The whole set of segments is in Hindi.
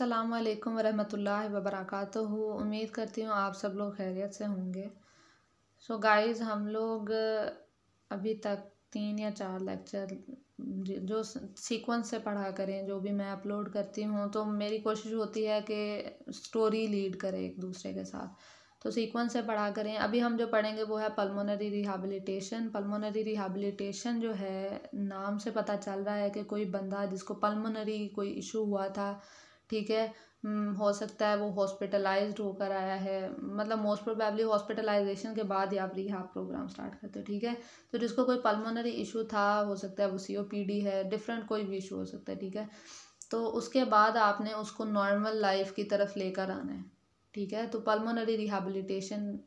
अस्सलाम वालेकुम वरहमतुल्लाहि वबरकातुहू उम्मीद करती हूँ आप सब लोग खैरियत से होंगे। सो so गाइस हम लोग अभी तक तीन या चार लेक्चर जो सीक्वेंस से पढ़ा करें, जो भी मैं अपलोड करती हूँ तो मेरी कोशिश होती है कि स्टोरी लीड करें एक दूसरे के साथ। तो सीक्वेंस से पढ़ा करें। अभी हम जो पढ़ेंगे वो है पल्मोनरी रिहाबिलिटेशन पल्मोनरी रिहाबिलिटेशन जो है, नाम से पता चल रहा है कि कोई बंदा जिसको पल्मोनरी कोई इशू हुआ था ठीक है हो सकता है वो हॉस्पिटलाइज्ड होकर आया है। मतलब मोस्ट प्रोबेबली हॉस्पिटलाइजेशन के बाद ही आप रिहाब प्रोग्राम स्टार्ट करते हो, ठीक है? तो जिसको कोई पल्मोनरी इशू था, हो सकता है वो सीओपीडी है डिफरेंट कोई भी इशू हो सकता है, ठीक है? तो उसके बाद आपने उसको नॉर्मल लाइफ की तरफ़ लेकर आना है, ठीक है? तो पल्मोनरी रिहेबिलिटेशन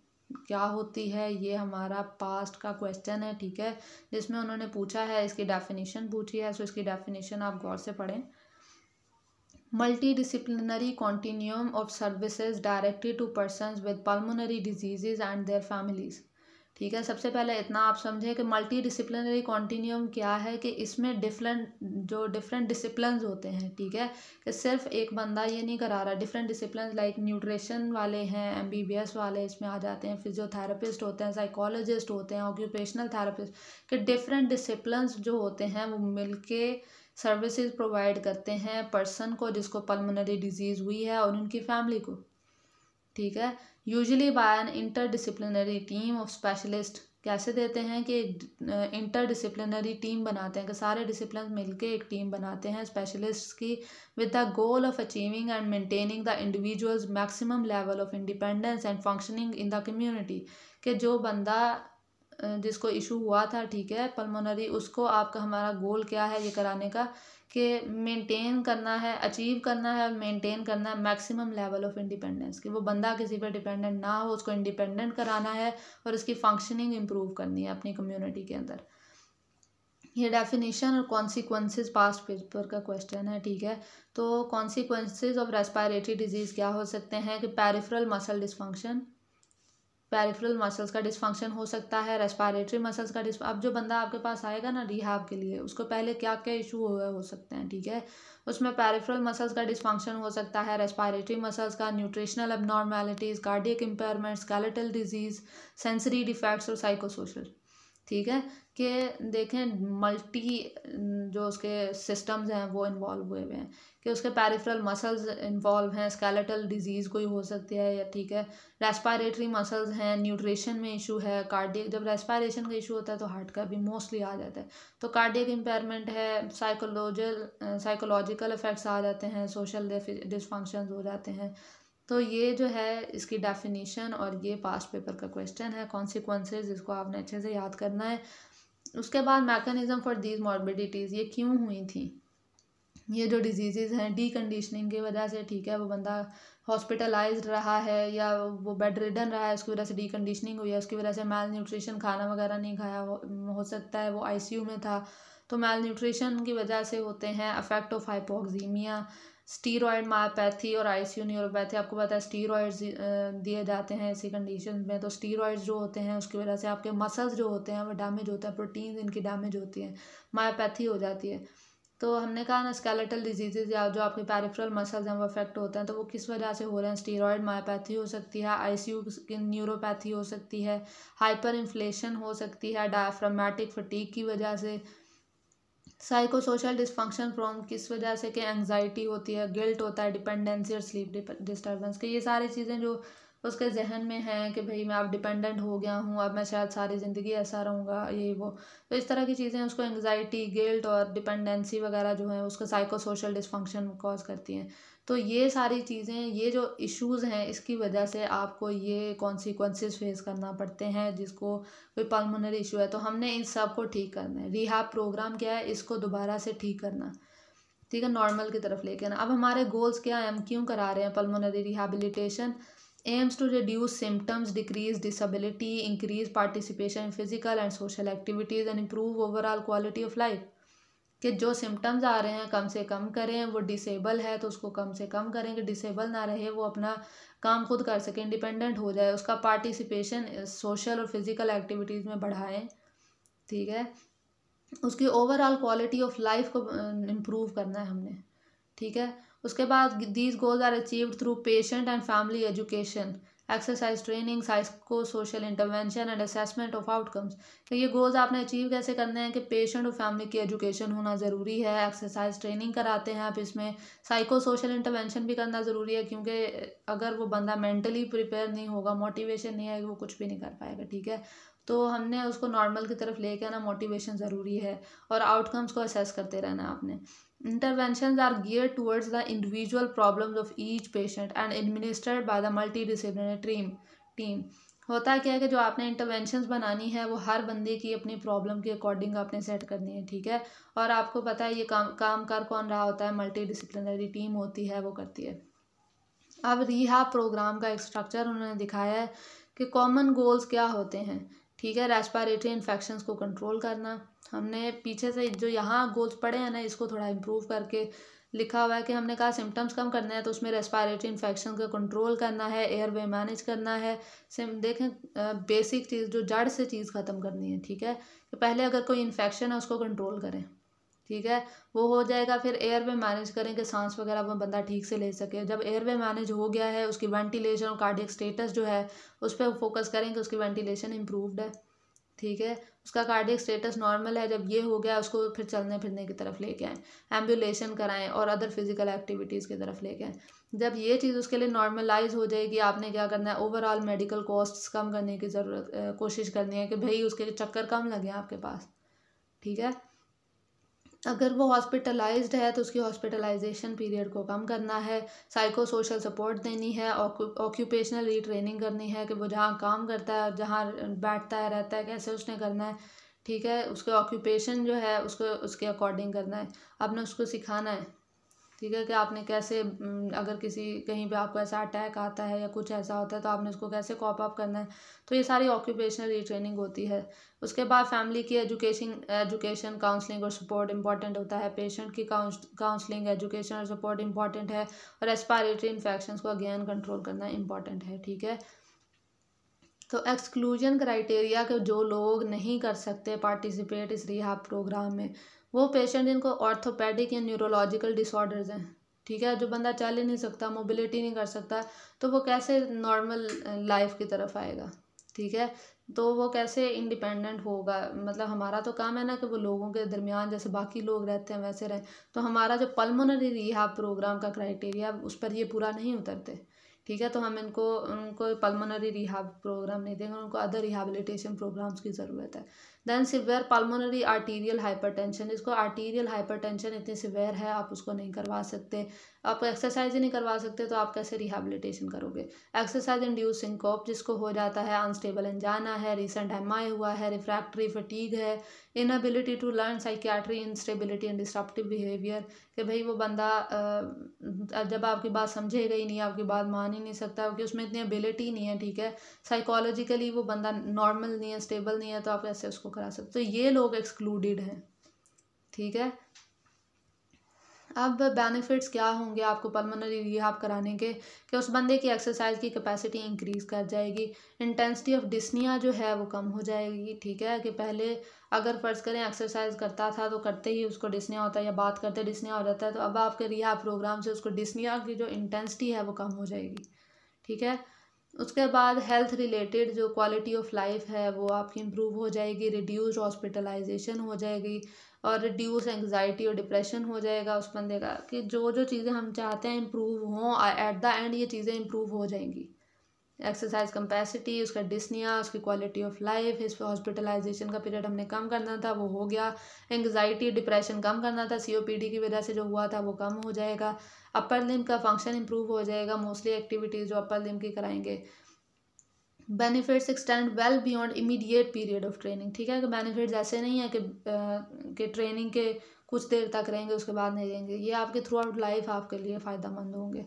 क्या होती है, ये हमारा पास्ट का क्वेश्चन है, ठीक है? जिसमें उन्होंने पूछा है, इसकी डेफिनेशन पूछी है सो इसकी डेफिनेशन आप गौर से पढ़ें। Multidisciplinary continuum of services directed to persons with pulmonary diseases and their families. ठीक है, सबसे पहले इतना आप समझें कि मल्टी डिसिप्लिनरी कॉन्टीन्यूम क्या है कि इसमें डिफरेंट जो डिफरेंट डिसिप्लिन होते हैं, ठीक है, कि सिर्फ़ एक बंदा ये नहीं करा रहा डिफरेंट डिसिप्लिन लाइक न्यूट्रिशन वाले हैं एम बी बी एस वाले इसमें आ जाते हैं फिजियोथेरेपिस्ट होते हैं साइकोलॉजिस्ट होते हैं ऑक्यूपेशनल थेरेपिस्ट के डिफरेंट डिसिप्लिन जो होते हैं वो मिल के सर्विसेज़ प्रोवाइड करते हैं पर्सन को जिसको पल्मोनरी डिज़ीज़ हुई है और उनकी फैमिली को। ठीक है? Usually by an interdisciplinary team of specialist. कैसे देते हैं कि इंटर डिसिप्लिनरी टीम बनाते हैं कि सारे डिसिप्लिन मिलके एक टीम बनाते हैं स्पेशलिस्ट की with the goal of achieving and maintaining the individual's maximum level of independence and functioning in the community कि जो बंदा जिसको इशू हुआ था, ठीक है पल्मोनरी उसको आपका हमारा गोल क्या है ये कराने का कि मेंटेन करना है अचीव करना है और मेंटेन करना है मैक्सिमम लेवल ऑफ़ इंडिपेंडेंस कि वो बंदा किसी पर डिपेंडेंट ना हो, उसको इंडिपेंडेंट कराना है और उसकी फंक्शनिंग इम्प्रूव करनी है अपनी कम्युनिटी के अंदर। ये डेफिनेशन और कॉन्सिक्वेंसेस पास्ट पेपर का क्वेश्चन है, ठीक है? तो कॉन्सिक्वेंसेस ऑफ़ रेस्पायरेटरी डिज़ीज़ क्या हो सकते हैं कि peripheral muscle dysfunction peripheral muscles का डिसफंक्शन हो सकता है रेस्पायरेटरी मसल्स का डिस अब जो बंदा आपके पास आएगा ना रिहाब के लिए, उसको पहले क्या क्या इशू हुए हो सकते हैं, ठीक है? उसमें पेरिफेरल मसल्स का डिसफंक्शन हो सकता है रेस्पायरेटरी मसल्स का nutritional abnormalities cardiac impairment skeletal disease sensory defects और साइकोसोशल ठीक है, कि देखें मल्टी जो उसके सिस्टम्स हैं, वो इन्वॉल्व हुए हुए हैं। कि उसके पेरिफेरल मसल्स इन्वॉल्व हैं स्केलेटल डिज़ीज़ कोई हो सकती है या ठीक है। रेस्पायरेटरी मसल्स हैं न्यूट्रिशन में इशू है कार्डियक जब रेस्पायरेशन का इशू होता है तो हार्ट का भी मोस्टली आ जाता है। तो कार्डियक इम्पेयरमेंट है साइकोलॉजल साइकोलॉजिकल इफ़ेक्ट्स आ जाते हैं सोशल डिसफंक्शन हो जाते हैं। तो ये जो है इसकी डेफिनेशन और ये पास्ट पेपर का क्वेश्चन है कॉन्सिक्वेंसेज इसको आपने अच्छे से याद करना है। उसके बाद मैकेनिज़्म फॉर दीज मॉर्बिडिटीज़ ये क्यों हुई थी? ये जो डिज़ीज़ हैं डी कंडीशनिंग की वजह से ठीक है वो बंदा हॉस्पिटलाइज रहा है या वो बेड रिडन रहा है उसकी वजह से डी कंडीशनिंग हुई है उसकी वजह से मेल न्यूट्रिशन खाना वगैरह नहीं खाया हो, हो सकता है वो आईसीयू में था। तो मेल न्यूट्रिशन की वजह से होते हैं affect of hypoxaemia steroid myopathy और आईसीयू न्यूरोपैथी, आपको पता है स्टीरॉयड्स दिए जाते हैं ऐसी कंडीशन में तो स्टीरॉयड्स जो होते हैं, उसकी वजह से आपके मसल्स जो होते हैं, वो डैमेज होते हैं प्रोटीन इनकी डैमेज होती है, मायोपैथी हो जाती है। तो हमने कहा ना स्केलेटल डिजीजेज या जो आपके पैरिफेरल मसल्स हैं, वो अफेक्ट होते हैं तो वो किस वजह से हो रहे हैं? स्टीरॉयड मायोपैथी हो सकती है, आईसीयू की न्यूरोपैथी हो सकती है हाइपर इन्फ्लेशन हो सकती है डायफ्रामेटिक फटीक की वजह से साइको सोशल डिसफंक्शन फ्रॉम किस वजह से कि एंगजाइटी होती है गिल्ट होता है डिपेंडेंसी और स्लीप डिस्टर्बेंस के ये सारी चीज़ें जो उसके जहन में हैं कि भाई मैं अब डिपेंडेंट हो गया हूँ, अब मैं शायद सारी ज़िंदगी ऐसा रहूँगा, ये, वो। तो इस तरह की चीज़ें उसको एंगजाइटी गिल्ट और डिपेंडेंसी वगैरह जो है, उसको साइको सोशल डिसफंक्शन कॉज करती हैं। तो ये सारी चीज़ें, ये जो इश्यूज़ हैं, इसकी वजह से आपको ये कॉन्सिक्वेंसेस फेस करना पड़ते हैं, जिसको कोई पल्मोनरी इशू है तो हमने इन सबको ठीक करना है। रिहाब प्रोग्राम क्या है? इसको दोबारा से ठीक करना। ठीक है? नॉर्मल की तरफ़ लेके ना अब हमारे गोल्स क्या हैं? हम क्यों करा रहे हैं pulmonary rehabilitation to reduce symptoms, decrease disability, increase participation in physical and social activities and improve overall quality of life कि जो सिम्टम्स आ रहे हैं, कम से कम करें, वो डिसेबल है तो उसको कम से कम करें, कि डिसेबल ना रहे, वो अपना काम खुद कर सके इंडिपेंडेंट हो जाए, उसका पार्टिसिपेशन सोशल और फ़िज़िकल एक्टिविटीज़ में बढ़ाएँ, ठीक है? उसकी ओवरऑल क्वालिटी ऑफ़ लाइफ को इम्प्रूव करना है हमने, ठीक है? उसके बाद these goals are achieved through patient and family education exercise training psycho social intervention and assessment of outcomes तो ये गोल्स आपने अचीव कैसे करने हैं कि पेशेंट और फैमिली की एजुकेशन होना ज़रूरी है एक्सरसाइज ट्रेनिंग कराते हैं आप इसमें साइको सोशल इंटरवेंशन भी करना ज़रूरी है क्योंकि अगर वो बंदा मेंटली प्रिपेयर नहीं होगा मोटिवेशन नहीं आएगी, वो कुछ भी नहीं कर पाएगा, ठीक है? तो हमने उसको नॉर्मल की तरफ़ लेके आना मोटिवेशन ज़रूरी है और आउटकम्स को असेस करते रहना आपने। Interventions are geared towards the individual problems of each patient and administered by the multidisciplinary team. होता क्या है कि जो आपने इंटरवेंशंस बनानी है, वो हर बंदे की अपनी प्रॉब्लम के अकॉर्डिंग आपने सेट करनी है, ठीक है? और आपको पता है ये काम काम कर कौन रहा होता है? मल्टी डिसिप्लिनरी टीम होती है, वो करती है। अब रिहा प्रोग्राम का एक स्ट्रक्चर उन्होंने दिखाया है कि कॉमन गोल्स क्या होते हैं। ठीक है रेस्पायरेटरी इन्फेक्शन को कंट्रोल करना। हमने पीछे से जो यहाँ गोल्स पड़े हैं ना, इसको थोड़ा इम्प्रूव करके लिखा हुआ है कि हमने कहा सिम्टम्स कम करने हैं तो उसमें रेस्पायरेटरी इन्फेक्शन का कंट्रोल करना है एयर वे मैनेज करना है। सिम देखें बेसिक चीज़, जो जड़ से चीज़ ख़त्म करनी है, ठीक है? कि पहले अगर कोई इन्फेक्शन है, उसको कंट्रोल करें। ठीक है? वो हो जाएगा, फिर एयर वे मैनेज करें कि सांस वगैरह वो बंदा ठीक से ले सके। जब एयर वे मैनेज हो गया है, उसकी वेंटिलेशन और कार्डियक स्टेटस जो है, उस पर फोकस करें कि उसकी वेंटिलेशन इम्प्रूवड है। ठीक है? उसका कार्डियक स्टेटस नॉर्मल है, जब ये हो गया, उसको फिर चलने फिरने की तरफ़ लेके आएँ। एम्बुलेशन कराएँ और अदर फ़िज़िकल एक्टिविटीज़ की तरफ़ लेके आएँ। जब ये चीज़ उसके लिए नॉर्मलाइज हो जाएगी, आपने क्या करना है? ओवरऑल मेडिकल कॉस्ट्स कम करने की ज़रूरत कोशिश करनी है कि भाई उसके चक्कर कम लगे आपके पास। ठीक है? अगर वो हॉस्पिटलाइज्ड है तो उसकी हॉस्पिटलाइजेशन पीरियड को कम करना है साइको सोशल सपोर्ट देनी है ऑक्यूपेशनल रीट्रेनिंग करनी है कि वो जहाँ काम करता है और जहाँ बैठता है, रहता है, कैसे उसने करना है, ठीक है? उसके ऑक्यूपेशन जो है, उसको, उसके अकॉर्डिंग करना है। आपने उसको सिखाना है। ठीक है कि आपने कैसे अगर किसी, कहीं पे आपको ऐसा अटैक आता है या कुछ ऐसा होता है तो आपने उसको कैसे कॉप अप करना है? तो ये सारी ऑक्यूपेशनल रिट्रेनिंग होती है। उसके बाद फैमिली की एजुकेशन एजुकेशन काउंसलिंग और सपोर्ट इंपॉर्टेंट होता है। पेशेंट की काउंसलिंग एजुकेशन और सपोर्ट इंपॉर्टेंट है। और रेस्पायरेटरी इन्फेक्शन को अगेन कंट्रोल करना इंपॉर्टेंट है, ठीक है? तो एक्सक्लूजन क्राइटेरिया के जो लोग नहीं कर सकते पार्टिसिपेट इस रिहा प्रोग्राम में वो पेशेंट जिनको ऑर्थोपेडिक या न्यूरोलॉजिकल डिसऑर्डर्स हैं, ठीक है? जो बंदा चल ही नहीं सकता मोबिलिटी नहीं कर सकता तो वो कैसे नॉर्मल लाइफ की तरफ़ आएगा, ठीक है? तो वो कैसे इंडिपेंडेंट होगा? मतलब हमारा तो काम है ना कि वो लोगों के दरमियान, जैसे बाकी लोग रहते हैं, वैसे रहें। तो हमारा जो पल्मोनरी रिहाब प्रोग्राम का क्राइटेरिया उस पर ये पूरा नहीं उतरते, ठीक है? तो हम इनको, उनको पल्मोनरी रिहाब प्रोग्राम नहीं देंगे, उनको अदर रिहेबिलिटेशन प्रोग्राम्स की ज़रूरत है। Then severe pulmonary arterial hypertension इसको आर्टीरियल हाइपरटेंशन इतनी सिवियर है, आप उसको नहीं करवा सकते। आप एक्सरसाइज ही नहीं करवा सकते तो आप कैसे रिहेबिलिटेशन करोगे? एक्सरसाइज इंड्यूस सिंकोप जिसको हो जाता है अनस्टेबल जाना है रिसेंट एम हुआ है रिफ्रैक्ट्री फटीग है inability to learn psychiatry instability and disruptive behaviour कि भाई वो बंदा जब आपकी बात समझेगा ही नहीं, आपकी बात मान ही नहीं सकता, क्योंकि उसमें इतनी एबिलिटी नहीं है, ठीक है? साइकोलॉजिकली वो बंदा नॉर्मल नहीं है स्टेबल नहीं है तो आप कैसे उसको करा सकते तो ये लोग एक्सक्लूडेड हैं। ठीक है? अब बेनिफिट्स क्या होंगे आपको पल्मोनरी रिहाब कराने के? कि उस बंदे की एक्सरसाइज की कैपेसिटी इंक्रीज़ कर जाएगी। इंटेंसिटी ऑफ़ डिस्निया जो है वो कम हो जाएगी। ठीक है? कि पहले अगर फ़र्ज़ करें एक्सरसाइज करता था तो करते ही उसको डिस्निया होता है या बात करते डिस्निया हो जाता है तो अब आपके रिहाब प्रोग्राम से उसको डिस्निया की जो इंटेंसिटी है वो कम हो जाएगी। ठीक है? उसके बाद हेल्थ रिलेटेड जो क्वालिटी ऑफ़ लाइफ है, वो आपकी इम्प्रूव हो जाएगी रिड्यूस हॉस्पिटलाइजेशन हो जाएगी और रिड्यूस एंगजाइटी और डिप्रेशन हो जाएगा उस बंदे का कि जो जो चीज़ें हम चाहते हैं इम्प्रूव हों एट द एंड ये चीज़ें इम्प्रूव हो जाएँगी। एक्सरसाइज कंपेसिटी, उसका डिस्निया, उसकी क्वालिटी ऑफ़ लाइफ, इस हॉस्पिटलाइजेशन का पीरियड हमने कम करना था, वो हो गया। एंगजाइटी, डिप्रेशन कम करना था सीओपीडी की वजह से जो हुआ था, वो कम हो जाएगा। अपर लिम का फ़ंक्शन इंप्रूव हो जाएगा मोस्टली एक्टिविटीज़ जो अपर लिम की कराएँगे। Benefits extend well beyond immediate period of training ठीक है? कि बेनिफिट्स ऐसे नहीं है कि कि ट्रेनिंग के कुछ देर तक रहेंगे, उसके बाद नहीं रहेंगे, ये आपके थ्रू आउट लाइफ आपके लिए फ़ायदा मंद होंगे।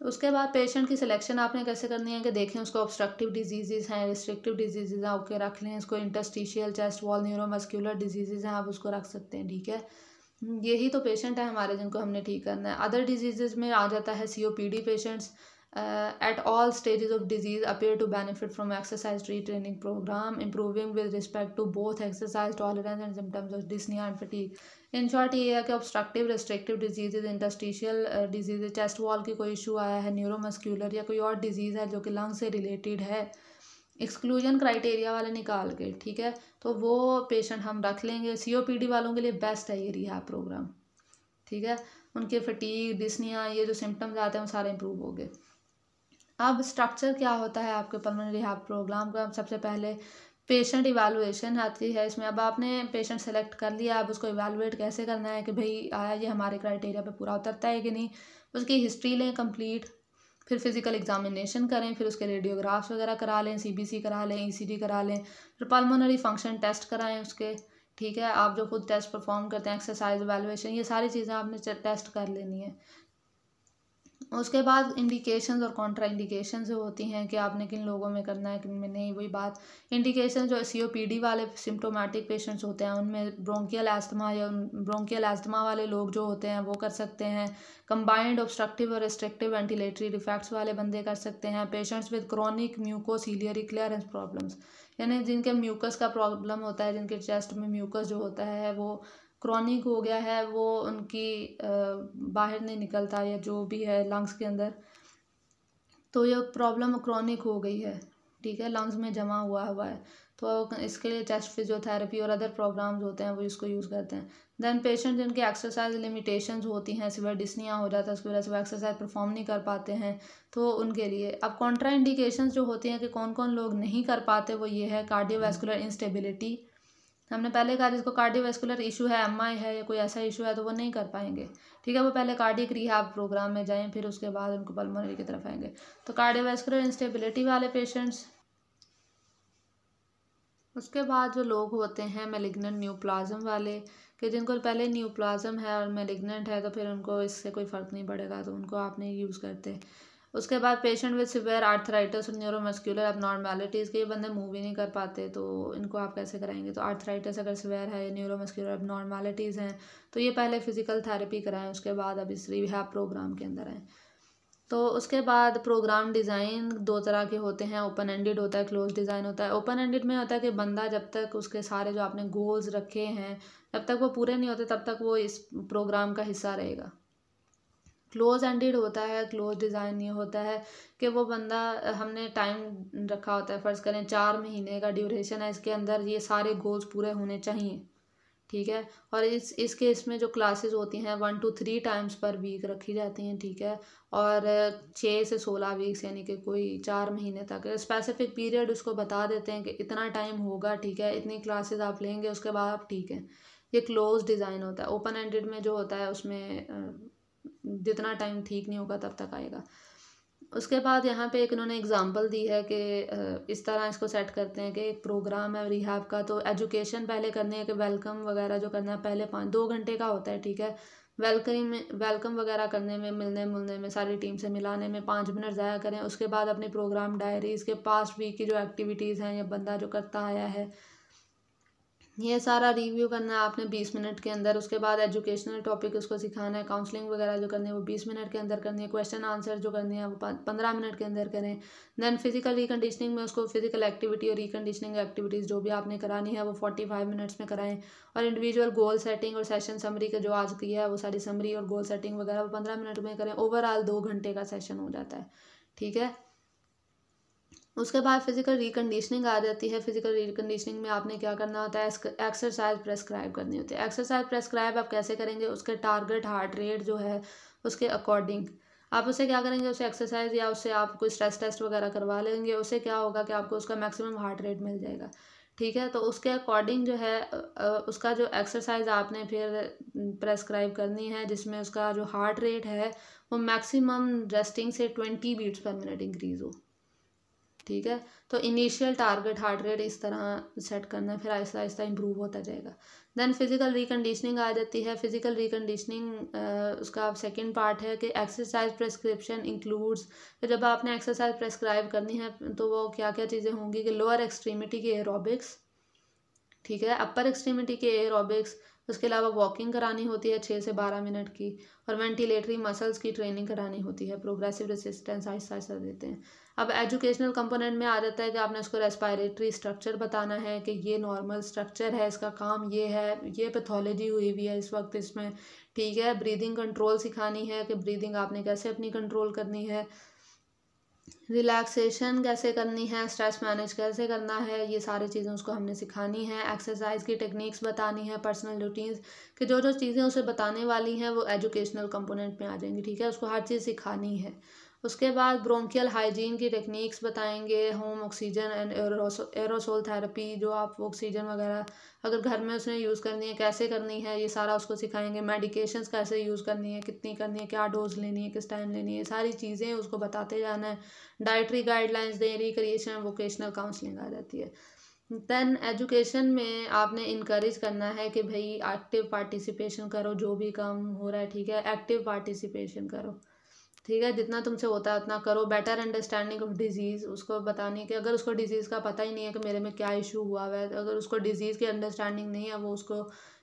उसके बाद पेशेंट की सिलेक्शन आपने कैसे करनी है कि देखें उसको ऑब्स्ट्रक्टिव डिज़ीज़ हैं रिस्ट्रिक्टिव डिज़ीज़ हैं ओके रख लें इसको interstitial chest wall neuromuscular disease हैं, आप उसको रख सकते हैं, ठीक है? यही तो पेशेंट है हमारे जिनको हमने ठीक करना है। अदर डिज़ीज़ में आ जाता है COPD patients at all stages of disease appear to benefit from exercise retraining program, improving with respect to both exercise tolerance and symptoms of dyspnea and fatigue. In short ये है कि obstructive restrictive disease interstitial disease chest wall की कोई इशू आया है न्यूरोमस्क्यूलर या कोई और डिज़ीज़ है जो कि लंग से रिलेटेड है एक्सक्लूजन क्राइटेरिया वाले निकाल के, ठीक है? तो वो पेशेंट हम रख लेंगे। सीओपीडी वालों के लिए बेस्ट है ये रिहा प्रोग्राम ठीक है? उनके फटीक डिस्निया ये जो सिम्टम्स आते हैं वो सारे इंप्रूव हो गए। अब स्ट्रक्चर क्या होता है आपके पल्मोनरी रिहा प्रोग्राम का? सबसे पहले पेशेंट इवेलुएशन आती है, इसमें अब आपने पेशेंट सेलेक्ट कर लिया, अब उसको इवेलुएट कैसे करना है कि भाई, आया ये हमारे क्राइटेरिया पे पूरा उतरता है कि नहीं? उसकी हिस्ट्री लें कंप्लीट फिर फ़िज़िकल एग्जामिनेशन करें, फिर उसके रेडियोग्राफ्स वगैरह करा लें सीबीसी करा लें ईसीजी करा लें, फिर पल्मोनरी फ़ंक्शन टेस्ट कराएँ उसके, ठीक है? आप जो खुद टेस्ट परफॉर्म करते हैं एक्सरसाइज वैल्यूएशन ये सारी चीज़ें आपने टेस्ट कर लेनी है। उसके बाद इंडिकेशंस और कॉन्ट्रा इंडिकेशन जो होती हैं कि आपने किन लोगों में करना है, किन में नहीं, वही बात। इंडिकेशन जो सी वाले सिम्टोमेटिक पेशेंट्स होते हैं, उनमें ब्रोंकियल एस्थमा या ब्रोंकियल एस्थमा वाले लोग जो होते हैं, वो कर सकते हैं। कंबाइंड ऑब्स्ट्रक्टिव और रिस्ट्रिक्टिव वेंटिलेटरी डिफेक्ट्स वाले बंदे कर सकते हैं। Patients with chronic mucociliary clearance problems यानी जिनके म्यूकस का प्रॉब्लम होता है, जिनके चेस्ट में म्यूकस जो होता है, वो क्रॉनिक हो गया है, वो उनकी बाहर नहीं निकलता या जो भी है लंग्स के अंदर तो ये प्रॉब्लम क्रॉनिक हो गई है, ठीक है लंग्स में जमा हुआ हुआ है। तो इसके लिए चेस्ट फिजियोथेरेपी और अदर प्रोग्राम्स होते हैं, वो इसको यूज़ करते हैं। देन पेशेंट जिनके एक्सरसाइज लिमिटेशंस होती हैं सिवियर डिस्निया हो जाता है, उसकी वजह से वो एक्सरसाइज परफॉर्म नहीं कर पाते हैं तो उनके लिए। अब कॉन्ट्रा इंडिकेशंस जो होती हैं कि कौन कौन लोग नहीं कर पाते, वो ये है कार्डियोवैस्कुलर इंस्टेबिलिटी हमने पहले कहा जिसको कार्डियोवेस्कुलर इशू है एमआई है या कोई ऐसा इशू है तो वो नहीं कर पाएँगे। ठीक है, वो पहले कार्डियक रिहाब प्रोग्राम में जाएँ, फिर उसके बाद उनको पल्मोनरी की तरफ़ आएँगे। तो कार्डियोवेस्कुलर इंस्टेबिलिटी वाले पेशेंट्स उसके बाद जो लोग होते हैं मेलिग्नेंट न्यूप्लाज्म वाले, कि जिनको पहले न्यूप्लाज्म है और मेलिग्नेंट है तो फिर उनको इससे कोई फ़र्क नहीं पड़ेगा तो उनको आप नहीं यूज़ करते। उसके बाद पेशेंट विद सिवियर आर्थराइटिस और न्यूरोमस्क्यूलर एबनॉर्मेलिटीज़ के ये बंदे मूव ही नहीं कर पाते तो इनको आप कैसे कराएँगे? तो आर्थराइटिस अगर सिवियर है न्यूरोमस्क्यूलर एबनॉर्मेलिटीज़ हैं तो ये पहले फ़िज़िकल थेरेपी कराएँ, उसके बाद अब इस रिहैब प्रोग्राम के अंदर आएँ। तो उसके बाद प्रोग्राम डिज़ाइन दो तरह के होते हैं ओपन एंडेड होता है क्लोज डिज़ाइन होता है। ओपन एंडेड में होता है कि बंदा जब तक उसके सारे जो आपने गोल्स रखे हैं, जब तक वो पूरे नहीं होते, तब तक वो इस प्रोग्राम का हिस्सा रहेगा। क्लोज एंडेड होता है, क्लोज डिज़ाइन ये होता है कि वो बंदा हमने टाइम रखा होता है, फ़र्ज़ करें चार महीने का ड्यूरेशन है, इसके अंदर ये सारे गोल्स पूरे होने चाहिए, ठीक है? और इस इस केस में जो क्लासेस होती हैं, one two three times per week रखी जाती हैं, ठीक है? और छः से सोलह वीक्स, यानी कि कोई चार महीने तक, स्पेसिफिक पीरियड उसको बता देते हैं कि इतना टाइम होगा, ठीक है? इतनी क्लासेस आप लेंगे, उसके बाद आप ठीक है। ये क्लोज डिज़ाइन होता है, ओपन एंडेड में जो होता है, उसमें जितना टाइम ठीक नहीं होगा, तब तक आएगा। उसके बाद यहाँ पे एक उन्होंने एग्ज़ाम्पल दी है कि इस तरह इसको सेट करते हैं कि एक प्रोग्राम है रिहाब का तो एजुकेशन पहले करनी है कि वेलकम वगैरह जो करना है, पहले पाँच, दो घंटे का होता है, ठीक है? वेलकम वेलकम वगैरह करने में, मिलने मिलने में, सारी टीम से मिलाने में पाँच मिनट ज़ाया करें। उसके बाद अपनी प्रोग्राम डायरी इसके पास्ट वीक की जो एक्टिविटीज़ हैं या बंदा जो करता आया है ये सारा रिव्यू करना है आपने बीस मिनट के अंदर, उसके बाद एजुकेशनल टॉपिक उसको सिखाना है काउंसलिंग वगैरह जो करनी है वो बीस मिनट के अंदर करनी है क्वेश्चन आंसर जो करनी है वो पंद्रह मिनट के अंदर करें। देन फ़िज़िकल रिकंडीशनिंग में उसको फ़िज़िकल एक्टिविटी और रिकंडीशनिंग एक्टिविटीज़ जो भी आपने करानी है वो फोर्टी फाइव मिनट्स में कराएँ। और इंडिविजुअल गोल सेटिंग और सेशन समरी का जो आज किया है वो सारी समरी और गोल सेटिंग वगैरह वो पंद्रह मिनट में करें। ओवरऑल दो घंटे का सेशन हो जाता है। ठीक है? उसके बाद फ़िज़िकल रिकंडीशनिंग आ जाती है। फ़िज़िकल रिकंडीशनिंग में आपने क्या करना होता है? एक्सरसाइज प्रेस्क्राइब करनी होती है। एक्सरसाइज प्रेस्क्राइब आप कैसे करेंगे? उसके टारगेट हार्ट रेट जो है, उसके अकॉर्डिंग आप उसे क्या करेंगे? उसे एक्सरसाइज या उससे आप कोई स्ट्रेस टेस्ट वगैरह करवा लेंगे। उससे क्या होगा कि आपको उसका मैक्सिमम हार्ट रेट मिल जाएगा। ठीक है? तो उसके अकॉर्डिंग जो है उसका जो एक्सरसाइज आपने फिर प्रेस्क्राइब करनी है, जिसमें उसका जो हार्ट रेट है, वो मैक्सिमम रेस्टिंग से twenty beats per minute increase हो। ठीक है? तो इनिशियल टारगेट हार्ट रेट इस तरह सेट करना है फिर आहिस्ता आहिस्ता इंप्रूव होता जाएगा। देन फ़िज़िकल रिकंडीशनिंग आ जाती है। फ़िज़िकल रिकंडीशनिंग उसका सेकंड पार्ट है कि एक्सरसाइज प्रेस्क्रिप्शन इंक्लूड्स तो जब आपने एक्सरसाइज प्रेस्क्राइब करनी है तो वो क्या क्या चीज़ें होंगी कि लोअर एक्सट्रीमिटी के एरोबिक्स ठीक है? अपर एक्सट्रीमिटी के एरोबिक्स उसके अलावा वॉकिंग करानी होती है छः से बारह मिनट की और वेंटिलेटरी मसल्स की ट्रेनिंग करानी होती है प्रोग्रेसिव रेसिस्टेंस आहिस्ता आहिस्ता देते हैं। अब एजुकेशनल कंपोनेंट में आ जाता है कि आपने उसको रेस्पायरेटरी स्ट्रक्चर बताना है कि ये नॉर्मल स्ट्रक्चर है, इसका काम ये है, ये पैथोलॉजी हुई हुई है इस वक्त इसमें, ठीक है ब्रीदिंग कंट्रोल सिखानी है कि ब्रीदिंग आपने कैसे अपनी कंट्रोल करनी है रिलैक्सेशन कैसे करनी है, स्ट्रेस मैनेज कैसे करना है, ये सारी चीज़ें उसको हमने सिखानी है। एक्सरसाइज की टेक्निक्स बतानी है, पर्सनल रूटीन्स कि जो जो चीज़ें उसे बताने वाली हैं, वो एजुकेशनल कंपोनेंट में आ जाएँगी, ठीक है? उसको हर चीज़ सिखानी है। उसके बाद ब्रोंकियल हाइजीन की टेक्निक्स बताएँगे home oxygen and aerosol therapy जो आप ऑक्सीजन वगैरह अगर घर में उसने यूज़ करनी है, कैसे करनी है, ये सारा उसको सिखाएँगे। मेडिकेशंस कैसे यूज़ करनी है, कितनी करनी है, क्या डोज लेनी है, किस टाइम लेनी है सारी चीज़ें उसको बताते जाना है। डाइट्री गाइडलाइंस दें रिक्रिएशन वोकेशनल काउंसलिंग आ जाती है। दैन एजुकेशन में आपने इनक्रेज करना है कि भाई एक्टिव पार्टिसिपेशन करो, जो भी काम हो रहा है, ठीक है एक्टिव पार्टिसिपेशन करो। ठीक है, जितना तुमसे होता है उतना करो। बेटर अंडरस्टैंडिंग ऑफ़ डिज़ीज़ उसको बताने की, अगर उसको डिज़ीज़ का पता ही नहीं है कि मेरे में क्या इशू हुआ है, अगर उसको डिज़ीज़ की अंडरस्टैंडिंग नहीं है, वो उसको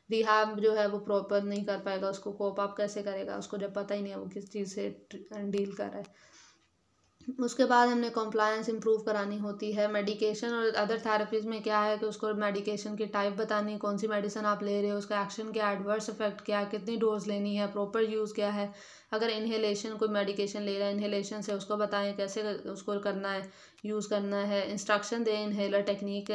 रिहाब जो है वो प्रॉपर नहीं कर पाएगा, उसको कोप अप कैसे करेगा, उसको जब पता ही नहीं है वो किस चीज़ से डील कर रहा है। उसके बाद हमने कॉम्प्लायंस इम्प्रूव करानी होती है। मेडिकेशन और अदर थेरेपीज़ में क्या है कि उसको मेडिकेशन की टाइप बतानी कौन सी मेडिसिन आप ले रहे हो, उसका एक्शन क्या एडवर्स इफ़ेक्ट क्या, कितनी डोज लेनी है प्रॉपर यूज़ क्या है अगर इन्हेलेशन कोई मेडिकेशन ले रहा है इन्हेलेशन से उसको बताएँ कैसे उसको करना है यूज़ करना है इंस्ट्रक्शन दें इन्हेलर टेक्निक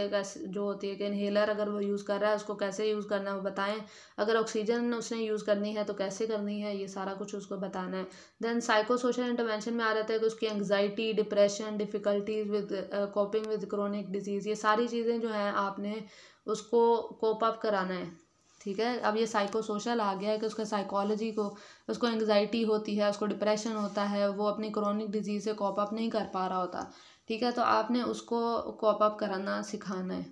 जो होती है कि इन्हेलर अगर वो यूज़ कर रहा है, उसको कैसे यूज़ करना है, वो बताएँ। अगर ऑक्सीजन उसने यूज़ करनी है तो कैसे करनी है, ये सारा कुछ उसको बताना है। देन साइको सोशल इंटरवेंशन में आ जाता है कि उसकी anxiety depression difficulties with coping with chronic disease ये सारी चीज़ें जो हैं, आपने उसको कोप अप कराना है। ठीक है? अब ये साइको सोशल आ गया है कि उसका साइकोलॉजी को, उसको एंगजाइटी होती है, उसको डिप्रेशन होता है, वो अपनी क्रोनिक डिज़ीज़ से कॉप अप नहीं कर पा रहा होता। ठीक है? तो आपने उसको कॉप अप कराना सिखाना है।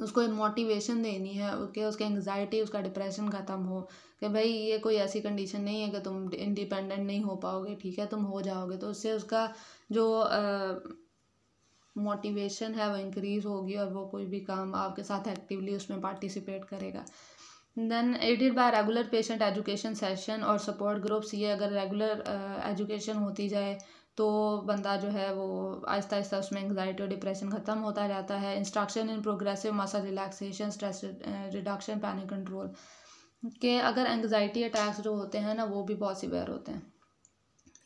उसको मोटिवेशन देनी है कि उसकी एंगजाइटी उसका डिप्रेशन ख़त्म हो, कि भाई ये कोई ऐसी कंडीशन नहीं है कि तुम इंडिपेंडेंट नहीं हो पाओगे, ठीक है? तुम हो जाओगे। तो उससे उसका जो मोटिवेशन है, वो इंक्रीज़ होगी और वो कोई भी काम आपके साथ एक्टिवली उसमें पार्टिसिपेट करेगा। Then added by regular patient education session और सपोर्ट ग्रुप्स ये अगर रेगुलर एजुकेशन होती जाए तो बंदा जो है वो आहिस्ता आहिस्ता उसमें एंगजाइटी और डिप्रेशन ख़त्म होता जाता है। Instruction in progressive muscle relaxation stress reduction panic control के अगर एंगजाइटी अटैक्स जो होते हैं ना, वो भी बहुत होते हैं।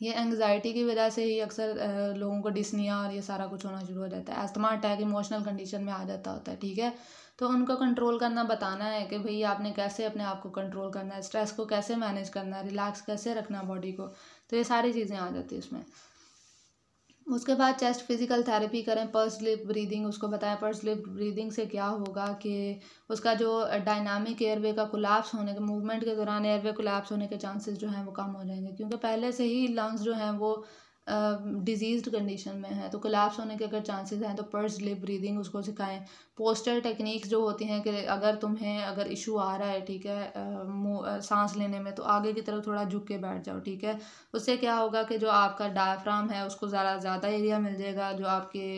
ये एंगजाइटी की वजह से ही अक्सर लोगों को डिसनिया और ये सारा कुछ होना शुरू हो जाता है। अस्थमा अटैक इमोशनल कंडीशन में आ जाता होता है, ठीक है? तो उनको कंट्रोल करना, बताना है कि भाई आपने कैसे अपने आप को कंट्रोल करना है स्ट्रेस को कैसे मैनेज करना है रिलैक्स कैसे रखना बॉडी को? तो ये सारी चीज़ें आ जाती है उसमें। उसके बाद चेस्ट फ़िज़िकल थेरेपी करें पर्स लिप ब्रीदिंग उसको बताएँ पर्स लिप ब्रीदिंग से क्या होगा कि उसका जो डायनामिक एयरवे का कोलाप्स होने के मूवमेंट के दौरान एयरवे कोलाप्स होने के चांसेस जो हैं वो कम हो जाएँगे। क्योंकि पहले से ही लंग्स जो हैं वो डिज़ीज़ कंडीशन में है तो कोलैप्स होने के अगर चांसेस हैं तो पर्स लिप ब्रीदिंग उसको सिखाएँ। पोस्टर टेक्निक्स जो होती हैं कि अगर तुम्हें, अगर इशू आ रहा है, ठीक है सांस लेने में तो आगे की तरफ़ थोड़ा झुक के बैठ जाओ, ठीक है? उससे क्या होगा कि जो आपका डायफ्राम है, उसको ज़्यादा ज़्यादा एरिया मिल जाएगा, जो आपके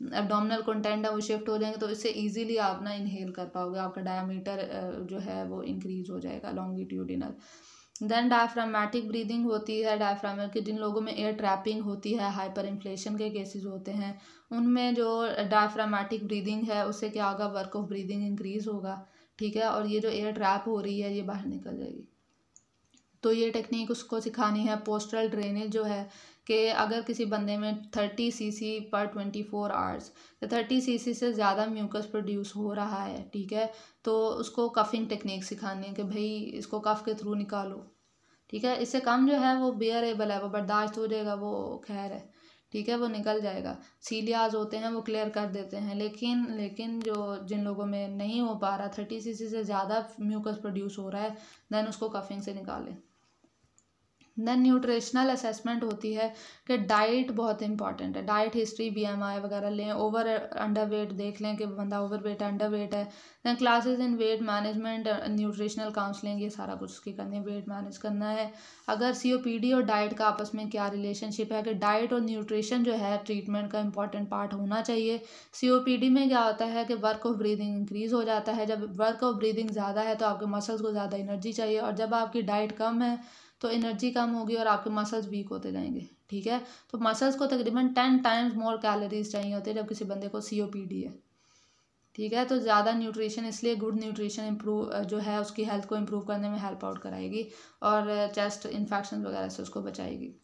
एबडोमिनल कंटेंट है, वो शिफ्ट हो जाएँगे तो इससे इजीली आप ना इनहेल कर पाओगे, आपका डायमीटर जो है, वो इंक्रीज़ हो जाएगा लॉन्गिट्यूडिनल देन डायफ्रामेटिक ब्रीदिंग होती है डायफ्राम के जिन लोगों में एयर ट्रैपिंग होती है हाइपर इन्फ्लेशन के केसेस होते हैं, उनमें जो डायफ्रामेटिक ब्रीदिंग है, उससे क्या होगा? वर्क ऑफ़ ब्रीदिंग इंक्रीज़ होगा, ठीक है? और ये जो एयर ट्रैप हो रही है, ये बाहर निकल जाएगी। तो ये टेक्निक उसको सिखानी है पोस्टल ड्रेनेज जो है, कि अगर किसी बंदे में थर्टी सी सी पर ट्वेंटी फोर आवर्स तो थर्टी सी सी से ज़्यादा म्यूकस प्रोड्यूस हो रहा है, ठीक है? तो उसको कफ़िंग टेक्निक सिखानी है कि भाई इसको कफ़ के थ्रू निकालो। ठीक है? इससे कम जो है वो बियरेबल है, वो बर्दाश्त हो जाएगा, वो खैर है, ठीक है? वो निकल जाएगा। सीलियाज होते हैं, वो क्लियर कर देते हैं, लेकिन लेकिन जो जिन लोगों में नहीं हो पा रहा थर्टी सी सी ज़्यादा म्यूकस प्रोड्यूस हो रहा है दैन उसको कफिंग से निकालें। देन न्यूट्रिशनल असेसमेंट होती है कि डाइट बहुत इंपॉर्टेंट है। Diet history B M I वगैरह लें ओवर अंडर वेट देख लें कि बंदा ओवर वेट अंडर वेट है। Than classes in weight management nutritional counselling ये सारा कुछ उसकी करनी है वेट मैनेज करना है। अगर सी ओ पी डी और डाइट का आपस में क्या रिलेशनशिप है कि डाइट और न्यूट्रिशन जो है ट्रीटमेंट का इंपॉर्टेंट पार्ट होना चाहिए। सी ओ पी डी में क्या होता है कि वर्क ऑफ़ ब्रीदिंग इंक्रीज़ हो जाता है। जब वर्क ऑफ़ ब्रीदिंग ज़्यादा है तो आपके मसल्स को ज़्यादा एनर्जी चाहिए और जब आपकी डाइट कम है तो एनर्जी कम होगी और आपके मसल्स वीक होते जाएँगे, ठीक है? तो मसल्स को तकरीबन टेन टाइम्स मोर कैलोरीज चाहिए होते हैं जब किसी बंदे को सी ओ पी डी है, ठीक है? तो ज़्यादा न्यूट्रिशन इसलिए गुड न्यूट्रिशन इम्प्रूव जो है उसकी हेल्थ को इम्प्रूव करने में हेल्प आउट कराएगी और चेस्ट इन्फेक्शन वगैरह से उसको बचाएगी।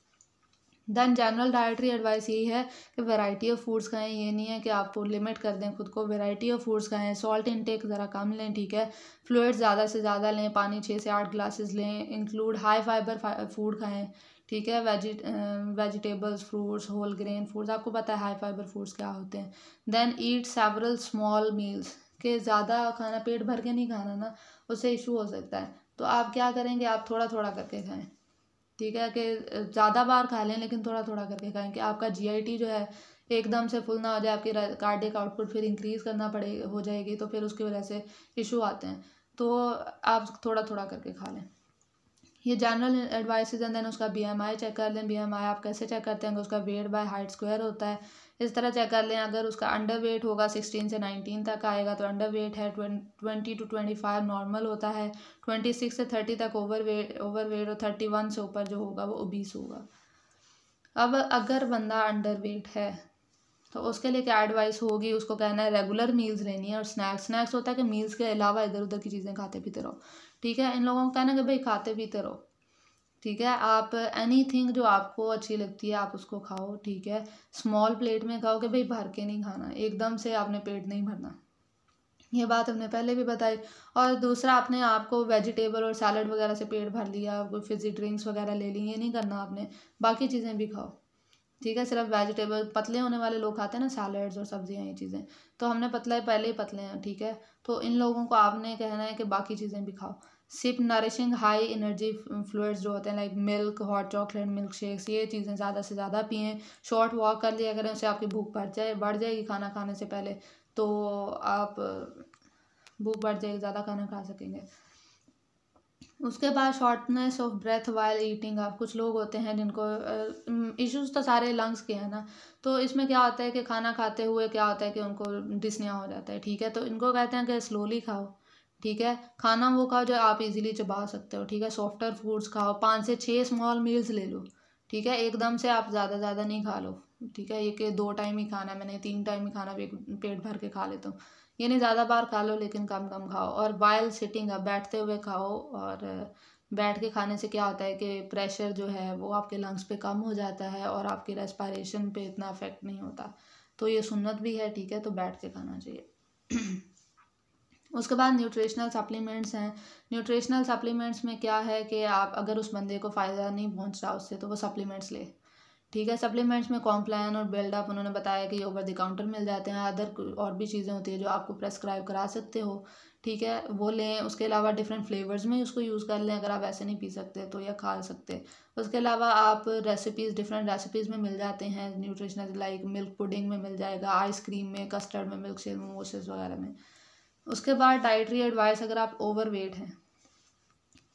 दैन जनरल डाइटरी एडवाइस यही है कि वैरायटी ऑफ़ फूड्स खाएँ, ये नहीं है कि आपको लिमिट कर दें खुद को। वैरायटी ऑफ़ फूड्स खाएँ सॉल्ट इनटेक ज़रा कम लें, ठीक है? फ्लूड ज़्यादा से ज़्यादा लें, पानी छः से आठ ग्लासेस लें इंक्लूड हाई फाइबर फ़ूड खाएँ, ठीक है? Veg vegetables fruits whole grain foods आपको पता है हाई फाइबर फूड्स क्या होते हैं। Then eat several small meals के ज़्यादा खाना, पेट भर के नहीं खाना ना, उससे इशू हो सकता है। तो आप क्या करेंगे? आप थोड़ा थोड़ा करके खाएँ। ठीक है कि ज़्यादा बार खा लें, लेकिन थोड़ा थोड़ा करके खाएँ कि आपका जीआईटी जो है एकदम से फुल ना हो जाए, आपकी कार्डिक आउटपुट फिर इंक्रीज़ करना पड़े, हो जाएगी तो फिर उसकी वजह से इशू आते हैं। तो आप थोड़ा थोड़ा करके खा लें। ये जनरल एडवाइस एंड देन उसका बीएमआई एम आई चेक कर लें। बीएमआई एम आई आप कैसे चेक करते हैं उसका वेट बाय हाइट स्क्वायर होता है इस तरह चेक कर लें, अगर उसका अंडर वेट होगा सिक्सटीन से नाइनटीन तक आएगा तो अंडर वेट है twenty two twenty five normal होता है ट्वेंटी सिक्स से थर्टी तक ओवर वेट ओवर वेट और थर्टी वन से ऊपर जो होगा वो ओबीस होगा। अब अगर बंदा अंडर वेट है तो उसके लिए क्या एडवाइस होगी? उसको कहना है रेगुलर मील्स लेनी है और स्नैक्स स्नैक्स होता है कि मील्स के अलावा इधर उधर की चीज़ें खाते पीते रहो। ठीक है? इन लोगों को कहना है कि भाई खाते पीते रहो। ठीक है? आप एनी थिंग जो आपको अच्छी लगती है, आप उसको खाओ, ठीक है? स्मॉल प्लेट में खाओ कि भाई भर के नहीं खाना, एकदम से आपने पेट नहीं भरना। ये बात हमने पहले भी बताई। और दूसरा, आपने आपको वेजिटेबल और सैलड वगैरह से पेट भर लिया, कोई फिजी ड्रिंक्स वगैरह ले ली, ये नहीं करना आपने। बाकी चीज़ें भी खाओ। ठीक है? सिर्फ़ वेजिटेबल पतले होने वाले लोग खाते हैं ना सैलड्स और सब्ज़ियाँ, ये चीज़ें। तो हमने पतला, पहले ही पतले हैं, ठीक है? तो इन लोगों को आपने कहना है कि बाकी चीज़ें भी खाओ। Sip nourishing high energy fluids जो होते हैं like milk hot chocolate milk shakes ये चीज़ें ज़्यादा से ज़्यादा पिए। शॉर्ट वॉक कर लिया करें उससे आपकी भूख बढ़ जाए, बढ़ जाएगी खाना खाने से पहले तो आप, भूख बढ़ जाएगी, ज़्यादा खाना खा सकेंगे। उसके बाद shortness of breath while eating आप कुछ लोग होते हैं जिनको इश्यूज़ तो सारे लंग्स के हैं ना तो इसमें क्या होता है कि खाना खाते हुए क्या होता है कि उनको डिसनिया हो जाता है, ठीक है? तो इनको कहते हैं कि स्लोली खाओ। ठीक है? खाना वो खाओ जो आप इजीली चबा सकते हो, ठीक है? सॉफ्टवेयर फूड्स खाओ, पाँच से छः स्मॉल मील्स ले लो, ठीक है? एकदम से आप ज़्यादा ज़्यादा नहीं खा लो, ठीक है? ये दो टाइम ही खाना है, मैंने तीन टाइम ही खाना पेट भर के खा लेता हूँ। ये नहीं ज़्यादा बार खा लो, लेकिन कम कम खाओ। और वाइल सिटिंग अब बैठते हुए खाओ, और बैठ के खाने से क्या होता है कि प्रेशर जो है, वो आपके लंग्स पे कम हो जाता है, और आपके रेस्पायरेशन पे इतना अफेक्ट नहीं होता। तो ये सुन्नत भी है, ठीक है? तो बैठ के खाना चाहिए। उसके बाद न्यूट्रिशनल सप्लीमेंट्स हैं। न्यूट्रिशनल सप्लीमेंट्स में क्या है कि आप अगर उस बंदे को फ़ायदा नहीं पहुँच रहा उससे तो वो सप्लीमेंट्स ले। ठीक है सप्लीमेंट्स में कॉम्प्लान और बिल्डअप उन्होंने बताया कि ओवर द काउंटर मिल जाते हैं। अदर और भी चीज़ें होती है जो आपको प्रेस्क्राइब करा सकते हो। ठीक है, वो लें। उसके अलावा डिफरेंट फ्लेवर्स में उसको यूज़ कर लें, अगर आप ऐसे नहीं पी सकते तो या खा सकते। उसके अलावा आप रेसिपीज़ डिफरेंट रेसिपीज़ में मिल जाते हैं। न्यूट्रिशनल लाइक मिल्क पुडिंग में मिल जाएगा आइसक्रीम में कस्टर्ड में मिल्क शेक मोमोसेस वगैरह में। उसके बाद डाइटरी एडवाइस अगर आप ओवर वेट हैं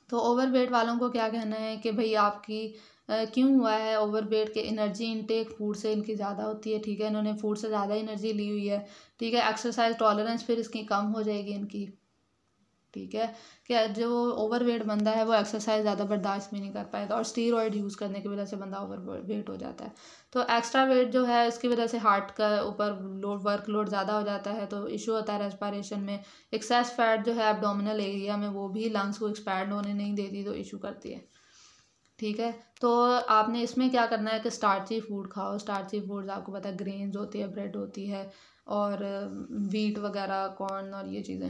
तो ओवर वेट वालों को क्या कहना है कि भाई आपकी क्यों हुआ है ओवर वेट के एनर्जी इनटेक फ़ूड से इनकी ज़्यादा होती है? ठीक है, इन्होंने फ़ूड से ज़्यादा एनर्जी ली हुई है, ठीक है एक्सरसाइज टॉलरेंस फिर इसकी कम हो जाएगी इनकी। ठीक है, कि जो ओवर वेट बंदा है, वो एक्सरसाइज ज़्यादा बर्दाश्त भी नहीं कर पाएगा और स्टीरॉयड यूज़ करने की वजह से बंदा ओवर वेट हो जाता है। तो एक्स्ट्रा वेट जो है, इसकी वजह से हार्ट का ऊपर लोड वर्क लोड ज़्यादा हो जाता है तो इशू होता है रेस्पायरेशन में। एक्सेस फैट जो है एबडोमिनल एरिया में वो भी लंग्स को एक्सपैंड होने नहीं देती तो इशू करती है। ठीक है तो आपने इसमें क्या करना है कि स्टार्ची फ़ूड खाओ। स्टार्ची फ़ूड आपको पता है ग्रेन्स होती है ब्रेड होती है और वीट वगैरह कॉर्न और ये चीज़ें।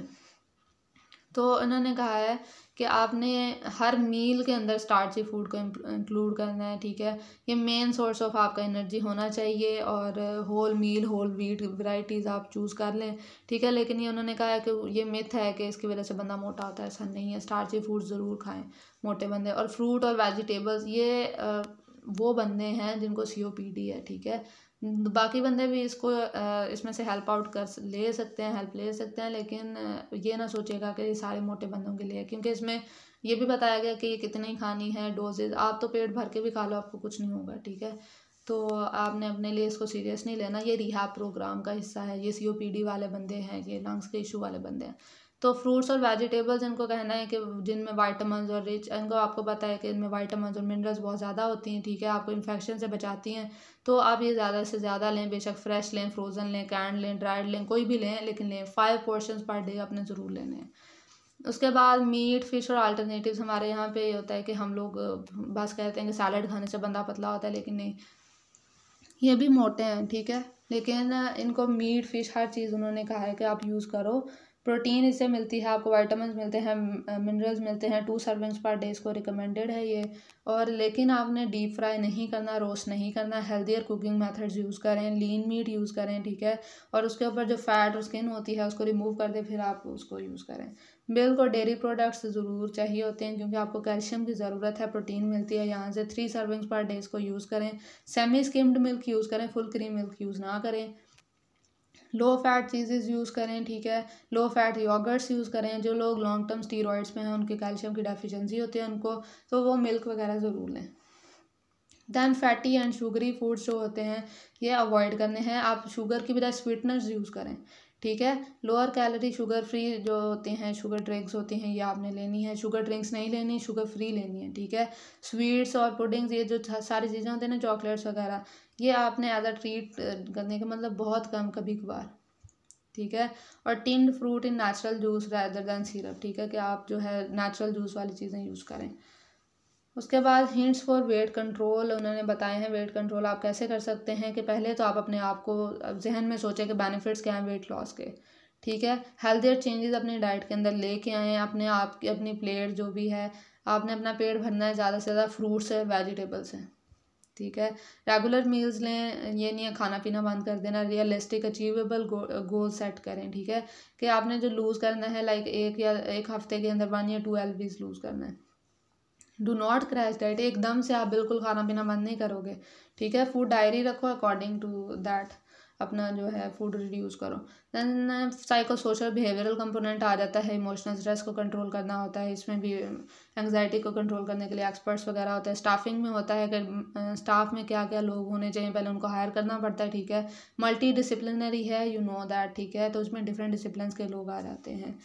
तो उन्होंने कहा है कि आपने हर मील के अंदर स्टार्ची फ़ूड को इंक्लूड करना है, ठीक है? ये मेन सोर्स ऑफ़ आपका एनर्जी होना चाहिए और whole meal whole wheat varieties आप चूज़ कर लें, ठीक है? लेकिन ये उन्होंने कहा है कि ये मिथ है कि इसकी वजह से बंदा मोटा होता है, ऐसा नहीं है। स्टार्ची फ़ूड ज़रूर खाएँ, मोटे बंदे। और फ्रूट और वेजिटेबल्स ये वो बंदे हैं जिनको सीओपीडी है, ठीक है? बाकी बंदे भी इसको इसमें से हेल्प आउट कर ले सकते हैं हेल्प ले सकते हैं लेकिन ये ना सोचेगा कि ये सारे मोटे बंदों के लिए क्योंकि इसमें ये भी बताया गया कि ये कितनी खानी है डोजेज आप तो पेट भर के भी खा लो आपको कुछ नहीं होगा ठीक है? तो आपने अपने लिए इसको सीरियस नहीं लेना ये रिहा प्रोग्राम का हिस्सा है ये सीओपीडी वाले बंदे हैं ये लंग्स के इशू वाले बंदे हैं। तो फ्रूट्स और वेजिटेबल्स इनको कहना है कि जिनमें वाइटामस और रिच, इनको आपको पता है कि इनमें वाइटामस और मिनरल्स बहुत ज़्यादा होती हैं, ठीक है, आपको इन्फेक्शन से बचाती हैं। तो आप ये ज़्यादा से ज़्यादा लें, बेशक फ्रेश लें, फ्रोज़न लें, कैंड लें, ड्राइड लें, कोई भी लें, लेकिन लें, फाइव पोर्शन पर डे अपने ज़रूर लेने हैं उसके बाद मीट, फ़िश और अल्टरनेटिव्स हमारे यहाँ पे ये होता है कि हम लोग, बस कहते हैं कि सैलड खाने से बंदा पतला होता है, लेकिन नहीं। ये भी मोटे हैं, ठीक है, लेकिन इनको मीट, फ़िश हर चीज़ उन्होंने कहा है कि आप यूज़ करो। प्रोटीन इससे मिलती है, आपको वाइटामिन मिलते हैं मिनरल्स मिलते हैं टू सर्विंग्स पर डे इसको रिकमेंडेड है ये। और लेकिन आपने डीप फ्राई नहीं करना रोस्ट नहीं करना हेल्दियर कुकिंग मेथड्स यूज़ करें लीन मीट यूज़ करें, ठीक है? और उसके ऊपर जो फैट और स्किन होती है उसको रिमूव कर दें, फिर आप उसको यूज़ करें। मिल्क और डेयरी प्रोडक्ट्स ज़रूर चाहिए होते हैं क्योंकि आपको कैल्शियम की ज़रूरत है प्रोटीन मिलती है यहाँ से। थ्री सर्विंग्स पर डे इसको यूज़ करें। सेमी स्किम्ड मिल्क यूज़ करें फुल क्रीम मिल्क यूज़ ना करें। लो फैट चीज़ेज़ यूज़ करें, ठीक है? लो फैट योगर्ट्स यूज़ करें, जो लोग लॉन्ग टर्म स्टीरॉइड्स में हैं, उनके कैल्शियम की डेफिशिएंसी होती है उनको तो वो मिल्क वगैरह ज़रूर लें। Than fatty and sugary foods जो होते हैं, ये अवॉइड करने हैं। आप शुगर की बजाय स्वीटनर्स यूज़ करें, ठीक है? लोअर कैलोरी शुगर फ्री जो होते हैं शुगर ड्रिंक्स होती हैं, ये आपने लेनी है। शुगर ड्रिंक्स नहीं लेनी शुगर फ्री लेनी है, ठीक है? स्वीट्स और पुडिंग्स ये जो सारी चीज़ें होती हैं ना चॉकलेट्स वगैरह ये आपने एज ट्रीट करने का मतलब बहुत कम कभी कभार, ठीक है? और tinned fruit in natural juice rather than syrup ठीक है? कि आप जो है नेचुरल जूस वाली चीज़ें यूज़ करें। उसके बाद हिंट्स फॉर वेट कंट्रोल उन्होंने बताए हैं वेट कंट्रोल आप कैसे कर सकते हैं कि पहले तो आप अपने आप को जहन में सोचें कि बेनिफिट्स क्या हैं वेट लॉस के, ठीक है? हेल्थियर चेंजेस अपनी डाइट के अंदर लेके आएँ, अपने आप की, अपनी प्लेट जो भी है, आपने अपना पेट भरना है, ज़्यादा से ज़्यादा फ्रूट्स है वेजिटेबल्स हैं। ठीक है? रेगुलर मील्स लें, ये नहीं है खाना पीना बंद कर देना रियलिस्टिक अचीवेबल गोल सेट करें, ठीक है? कि आपने जो लूज़ करना है लाइक एक या एक हफ़्ते के अंदर वन या टू एल लूज़ करना है। डू नॉट क्रैश डाइट एकदम से आप बिल्कुल खाना पीना बंद नहीं करोगे, ठीक है? फ़ूड डायरी रखो अकॉर्डिंग टू दैट अपना जो है फ़ूड रिड्यूस करो। Than psycho social behavioural component आ जाता है इमोशनल स्ट्रेस को कंट्रोल करना होता है, इसमें भी एंगजाइटी को कंट्रोल करने के लिए एक्सपर्ट्स वगैरह होते हैं। स्टाफिंग में होता है कि स्टाफ में क्या क्या लोग होने चाहिए, पहले उनको हायर करना पड़ता है, ठीक है। मल्टी डिसिप्लिनरी है यू नो दैट ठीक है तो उसमें डिफरेंट डिसिप्लिन के लोग आ जाते हैं।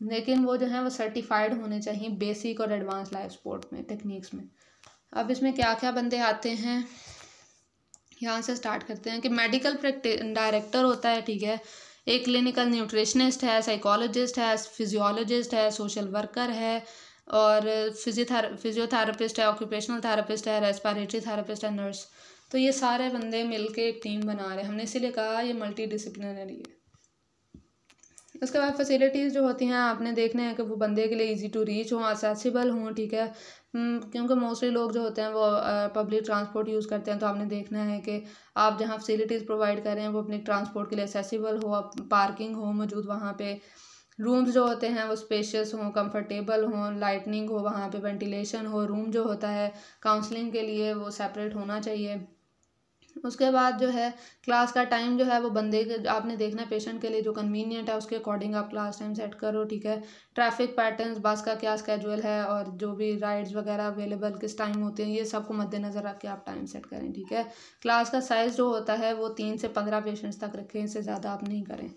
लेकिन वो जो है, वो सर्टिफाइड होने चाहिए बेसिक और एडवांस लाइफ स्पोर्ट में टेक्निक्स में। अब इसमें क्या क्या बंदे आते हैं? यहाँ से स्टार्ट करते हैं कि मेडिकल डायरेक्टर होता है, ठीक है। एक क्लिनिकल न्यूट्रिशनिस्ट है साइकोलॉजिस्ट है फिजियोलॉजिस्ट है सोशल वर्कर है और फिजियोथेर फिजियोथेरापिस्ट है ऑक्यूपेशनल थेरापिस्ट है रेस्पायरेटरी थेरापिस्ट है नर्स तो ये सारे बंदे मिलके एक टीम बना रहे हैं। हमने इसीलिए कहा ये मल्टी डिसिप्लिनरी है। उसके बाद फैसिलिटीज़ जो होती हैं, आपने देखने हैं कि वो बंदे के लिए इजी टू रीच हों असेसिबल हों, ठीक है। क्योंकि मोस्टली लोग जो होते हैं वो पब्लिक ट्रांसपोर्ट यूज़ करते हैं तो आपने देखना है कि आप जहाँ फैसिलिटीज़ प्रोवाइड कर रहे हैं, वो अपनी ट्रांसपोर्ट के लिए असेसिबल हो पार्किंग हो मौजूद वहाँ पे। रूम्स जो होते हैं, वो स्पेशियस हों कंफर्टेबल हों लाइटनिंग हो, वहाँ पे वेंटिलेशन हो रूम जो होता है काउंसलिंग के लिए वो सेपरेट होना चाहिए। उसके बाद जो है क्लास का टाइम जो है वो बंदे आपने देखना है पेशेंट के लिए जो कन्वीनियंट है, उसके अकॉर्डिंग आप क्लास टाइम सेट करो, ठीक है? ट्रैफ़िक पैटर्न्स बस का क्या स्केजुअल है और जो भी राइड्स वगैरह अवेलेबल किस टाइम होते हैं, ये सबको मद्देनज़र रख के आप टाइम सेट करें, ठीक है? क्लास का साइज़ जो होता है वो तीन से पंद्रह पेशेंट्स तक रखें, इससे ज़्यादा आप नहीं करें।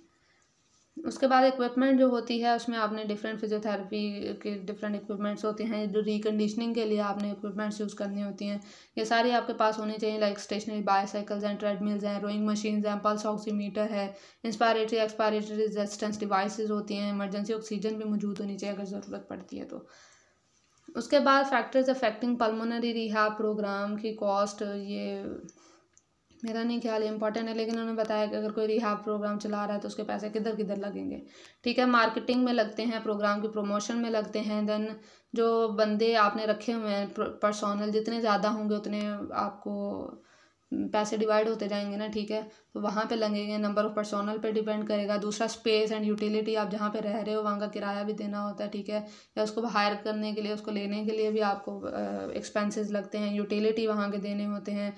उसके बाद इक्विपमेंट जो होती है, उसमें आपने डिफरेंट फिजियोथेरेपी के डिफरेंट इक्विपमेंट्स होते हैं, जो रिकंडीशनिंग के लिए आपने इक्विपमेंट्स यूज़ करनी होती हैं। ये सारी आपके पास होनी चाहिए लाइक स्टेशनरी बाईसाइकिल्स हैं ट्रेडमिल्स हैं रोइंग मशीन्स हैं पल्स ऑक्सीमीटर है इंस्पायरेटरी एक्सपायरेटरी रेजिस्टेंस डिवाइसेज होती हैं इमरजेंसी ऑक्सीजन भी मौजूद होनी चाहिए अगर ज़रूरत पड़ती है तो। उसके बाद factors affecting pulmonary rehab programme की कॉस्ट ये मेरा नहीं ख्याल इंपॉर्टेंट है, लेकिन उन्होंने बताया कि अगर कोई रिहाब प्रोग्राम चला रहा है तो उसके पैसे किधर किधर लगेंगे। ठीक है मार्केटिंग में लगते हैं प्रोग्राम की प्रमोशन में लगते हैं देन जो बंदे आपने रखे हुए हैं पर्सोनल जितने ज़्यादा होंगे उतने आपको पैसे डिवाइड होते जाएँगे ना, ठीक है? तो वहाँ पे लगेंगे नंबर ऑफ़ पर्सोनल पे डिपेंड करेगा। दूसरा स्पेस एंड यूटिलिटी आप जहाँ पे रह रहे हो, वहाँ का किराया भी देना होता है, ठीक है? या उसको हायर करने के लिए, उसको लेने के लिए भी आपको एक्सपेंसेस लगते हैं। यूटिलिटी वहाँ के देने होते हैं।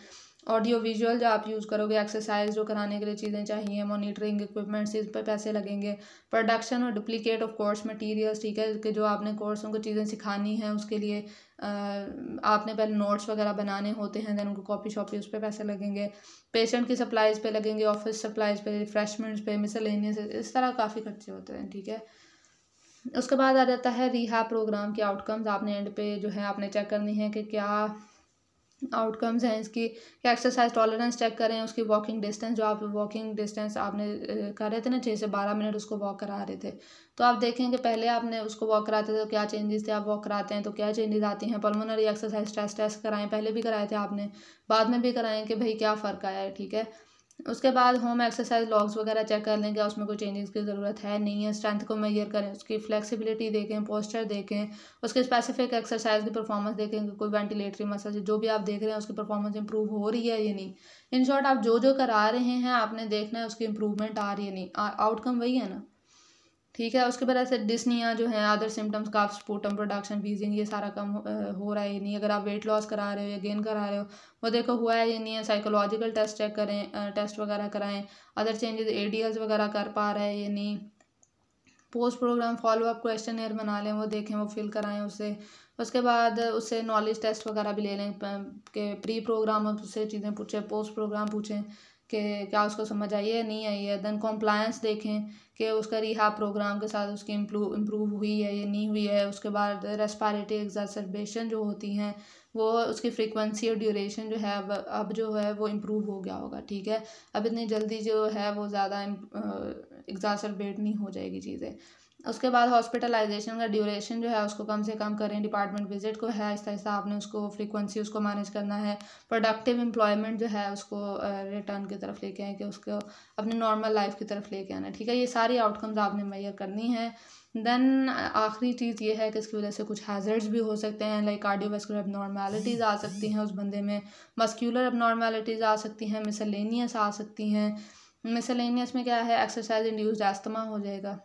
ऑडियो विजुअल जो आप यूज़ करोगे, एक्सरसाइज जो कराने के लिए चीज़ें चाहिए, मॉनिटरिंग इक्विपमेंट्स इस पर पैसे लगेंगे। प्रोडक्शन और डुप्लीकेट ऑफ़ कोर्स मटेरियल्स, ठीक है, कि जो आपने कोर्स उनको चीज़ें सिखानी हैं उसके लिए आपने पहले नोट्स वगैरह बनाने होते हैं, दैन उनको कॉपी शॉपी उस पर पैसे लगेंगे। पेशेंट की सप्लाईज़ पे लगेंगे, ऑफ़िस सप्लाईज़ पे, रिफ्रेशमेंट्स पे, मिसलेनियस, इस तरह काफ़ी खर्चे होते हैं, ठीक है। उसके बाद आ जाता है रिहा प्रोग्राम के आउटकम्स, आपने एंड पे जो है आपने चेक करनी है कि क्या आउटकम्स हैं इसकी क्या एक्सरसाइज टॉलरेंस चेक करें, उसकी वॉकिंग डिस्टेंस जो आप वॉकिंग डिस्टेंस आपने कर रहे थे ना छः से बारह मिनट उसको वॉक करा रहे थे। तो आप देखें कि पहले आपने उसको वॉक कराते थे तो क्या चेंजेस थे, आप वॉक कराते हैं तो क्या चेंजेस आती हैं पल्मोनरी एक्सरसाइज टेस्ट टेस्ट कराएँ, पहले भी कराए थे आपने, बाद में भी कराएँ कि भाई क्या फ़र्क आया है ठीक है? उसके बाद होम एक्सरसाइज लॉग्स वगैरह चेक कर लेंगे, उसमें कोई चेंजेस की ज़रूरत है नहीं है स्ट्रेंथ को मेजर करें, उसकी फ्लेक्सिबिलिटी देखें पोस्चर देखें, उसके स्पेसिफिक एक्सरसाइज की परफॉर्मेंस देखें कोई वेंटिलेटरी मसल जो भी आप देख रहे हैं उसकी परफॉर्मेंस इंप्रूव हो रही है या नहीं। इन शॉर्ट आप जो जो करा रहे हैं, आपने देखना है उसकी इंप्रूवमेंट आ रही है नहीं। आउटकम वही है ना। ठीक है, उसके बाद ऐसे डिस्निया जो है other symptoms cough sputum production wheezing ये सारा कम हो रहा है नहीं। अगर आप वेट लॉस करा रहे हो या गेन करा रहे हो, वो देखो हुआ है ये नहीं है साइकोलॉजिकल टेस्ट चेक करें टेस्ट वगैरह कराएँ अदर चेंजेस एडीएल्स वगैरह कर पा रहे हैं ये नहीं। Post programme follow up questionnaire बना लें, वो देखें, वो फिल कराएँ उससे। उसके बाद उससे नॉलेज टेस्ट वगैरह भी ले लें कि प्री प्रोग्राम उससे चीज़ें पूछें पोस्ट प्रोग्राम पूछें। कि क्या उसको समझ आई है, नहीं आई है। देन कॉम्प्लायंस देखें कि उसका रिहा प्रोग्राम के साथ उसकी इम्प्रूव इम्प्रूव हुई है या नहीं हुई है। उसके बाद रेस्पायरेटरी एग्जासरबेशन जो होती हैं, वो उसकी फ्रीक्वेंसी और ड्यूरेशन जो है, अब अब जो है वो इम्प्रूव हो गया होगा, ठीक है? अब इतनी जल्दी जो है वो ज़्यादा एग्जासरबेट नहीं हो जाएगी चीज़ें। उसके बाद हॉस्पिटलाइजेशन का ड्यूरेशन जो है, उसको कम से कम करें। डिपार्टमेंट विज़िट को है आहिस्ता आहिस्ता आपने उसको फ्रीक्वेंसी उसको मैनेज करना है। प्रोडक्टिव एम्प्लॉयमेंट जो है, उसको रिटर्न की तरफ़ लेके आए कि उसको अपने नॉर्मल लाइफ की तरफ़ लेके आना। ठीक है, ये सारी आउटकम्स आपने मैयर करनी है। देन आखिरी चीज़ ये है कि इसकी वजह से कुछ हैज़र्ड्स भी हो सकते हैं लाइक कार्डियोवेस्कुलर एबनॉर्मेलिटीज़ आ सकती हैं उस बंदे में। मस्क्यूलर एबनॉर्मेलिटीज़ आ सकती हैं मिसलेनियस आ सकती हैं। मिसलेनियस में क्या है एक्सरसाइज इंड्यूस्ड एस्थमा हो जाएगा।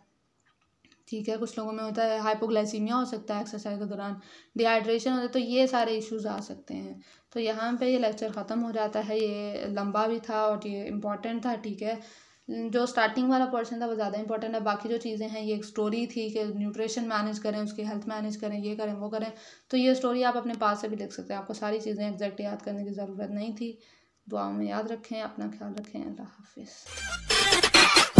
ठीक है, कुछ लोगों में होता है हाइपोग्लाइसीमिया हो सकता है एक्सरसाइज के दौरान डिहाइड्रेशन होता है तो ये सारे इश्यूज़ आ सकते हैं। तो यहाँ पे ये लेक्चर ख़त्म हो जाता है, ये लंबा भी था और ये इंपॉर्टेंट था, ठीक है। जो स्टार्टिंग वाला पोर्शन था वो ज़्यादा इंपॉर्टेंट है, बाकी जो चीज़ें हैं, ये एक स्टोरी थी कि न्यूट्रिशन मैनेज करें, उसकी हेल्थ मैनेज करें, ये करें, वो करें तो ये स्टोरी आप अपने पास से भी लिख सकते हैं। आपको सारी चीज़ें एग्जैक्ट याद करने की ज़रूरत नहीं थी। दुआओं में याद रखें, अपना ख्याल रखें, अल्लाह हाफिज़।